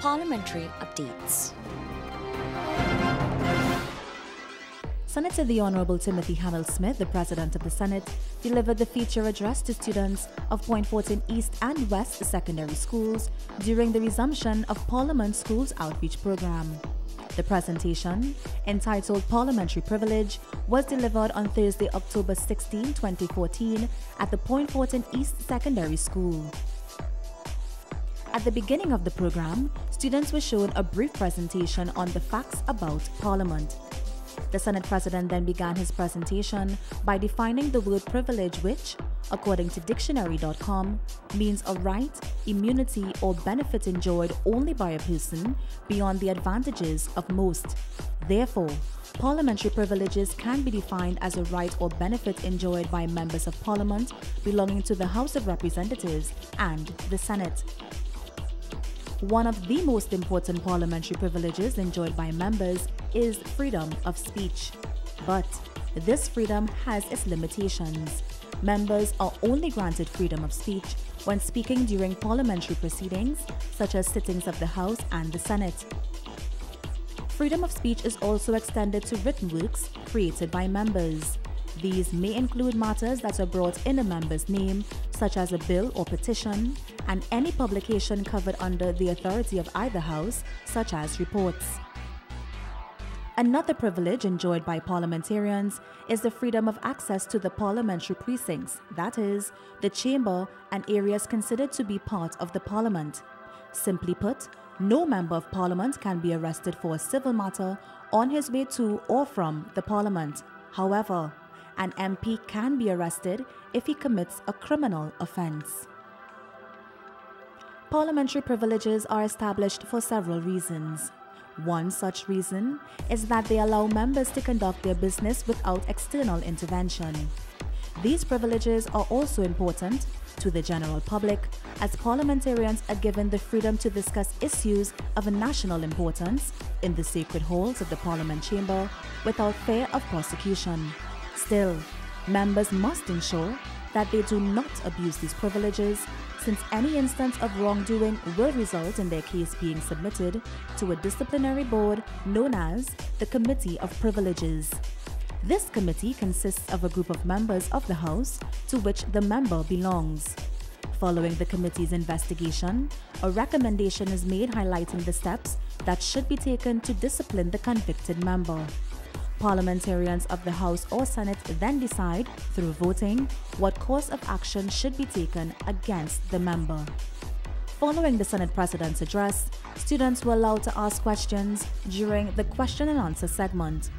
Parliamentary updates. Senator the Honorable Timothy Hamel-Smith, the President of the Senate, delivered the feature address to students of Point Fortin East and West secondary schools during the resumption of Parliament Schools Outreach Program. The presentation, entitled Parliamentary Privilege, was delivered on Thursday, October 16, 2014, at the Point Fortin East Secondary School. At the beginning of the program, students were shown a brief presentation on the facts about Parliament. The Senate President then began his presentation by defining the word privilege, which, according to dictionary.com, means a right, immunity, or benefit enjoyed only by a person beyond the advantages of most. Therefore, parliamentary privileges can be defined as a right or benefit enjoyed by members of parliament belonging to the House of Representatives and the Senate. One of the most important parliamentary privileges enjoyed by members is freedom of speech. But this freedom has its limitations. Members are only granted freedom of speech when speaking during parliamentary proceedings, such as sittings of the House and the Senate. Freedom of speech is also extended to written works created by members. These may include matters that are brought in a member's name, such as a bill or petition, and any publication covered under the authority of either house, such as reports. Another privilege enjoyed by parliamentarians is the freedom of access to the parliamentary precincts, that is, the chamber and areas considered to be part of the parliament. Simply put, no member of parliament can be arrested for a civil matter on his way to or from the parliament. However, an MP can be arrested if he commits a criminal offence. Parliamentary privileges are established for several reasons. One such reason is that they allow members to conduct their business without external intervention. These privileges are also important to the general public as parliamentarians are given the freedom to discuss issues of a national importance in the sacred halls of the Parliament chamber without fear of prosecution. Still, members must ensure that they do not abuse these privileges since any instance of wrongdoing will result in their case being submitted to a disciplinary board known as the Committee of Privileges. This committee consists of a group of members of the House to which the member belongs. Following the committee's investigation, a recommendation is made highlighting the steps that should be taken to discipline the convicted member. Parliamentarians of the House or Senate then decide, through voting, what course of action should be taken against the member. Following the Senate President's address, students were allowed to ask questions during the question and answer segment.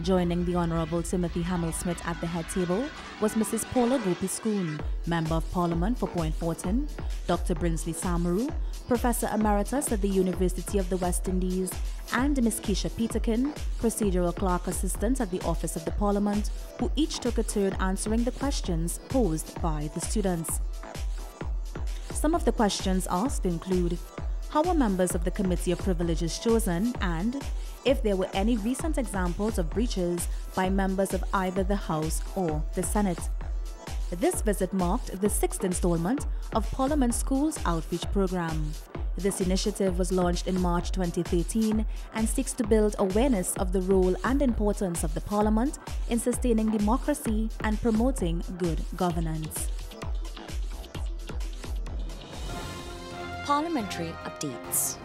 Joining the Honorable Timothy Hamel-Smith at the head table was Mrs. Paula Gopee Member of Parliament for Point Fortin, Dr. Brinsley Samaroo, Professor Emeritus at the University of the West Indies, and Ms. Keisha Peterkin, Procedural Clerk Assistant at the Office of the Parliament, who each took a turn answering the questions posed by the students. Some of the questions asked include How were members of the Committee of Privileges chosen? and if there were any recent examples of breaches by members of either the House or the Senate. This visit marked the sixth installment of Parliament Schools Outreach Program. This initiative was launched in March 2013 and seeks to build awareness of the role and importance of the Parliament in sustaining democracy and promoting good governance. Parliamentary updates.